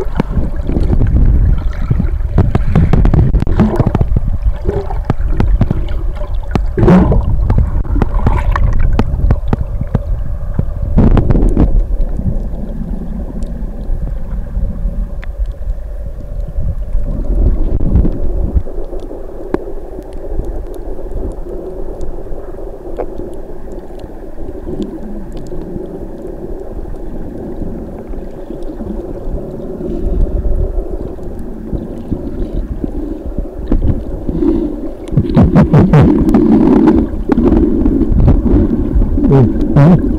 you. Oh, my God.